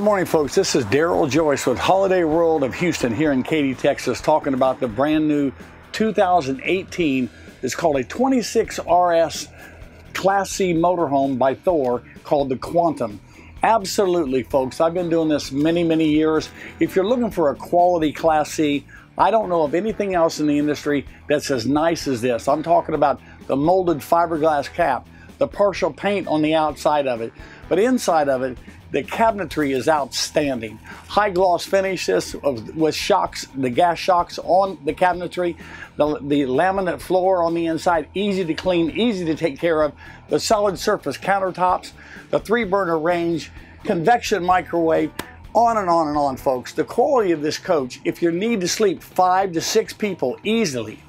morning, folks. This is Daryl Joyce with Holiday World of Houston here in Katy, Texas, talking about the brand new 2018. It's called a 26 RS Class C motorhome by Thor called the Quantum. Absolutely, folks. I've been doing this many, many years. If you're looking for a quality Class C, I don't know of anything else in the industry that's as nice as this. I'm talking about the molded fiberglass cap, the partial paint on the outside of it, but inside of it, the cabinetry is outstanding. High gloss finish this with shocks, the gas shocks on the cabinetry, the, the laminate floor on the inside, easy to clean, easy to take care of, the solid surface countertops, the three burner range, convection microwave, on and on and on, folks. The quality of this coach, if you need to sleep five to six people easily,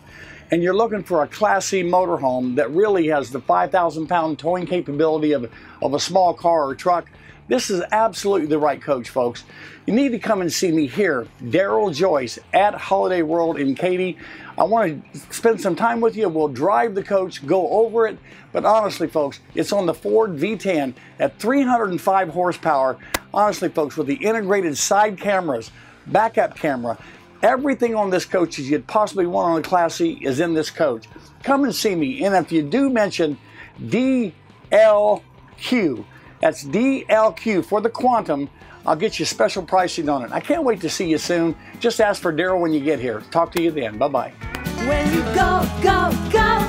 and you're looking for a classy motorhome that really has the 5,000 pound towing capability of, of a small car or truck, this is absolutely the right coach, folks. You need to come and see me here, Daryl Joyce at Holiday World in Katy. I want to spend some time with you. We'll drive the coach, go over it. But honestly, folks, it's on the Ford V10 at 305 horsepower. Honestly, folks, with the integrated side cameras, backup camera, everything on this coach that you'd possibly want on a Class C is in this coach. Come and see me. And if you do mention DLQ, that's DLQ for the Quantum. I'll get you special pricing on it. I can't wait to see you soon. Just ask for Daryl when you get here. Talk to you then. Bye bye. When you go, go.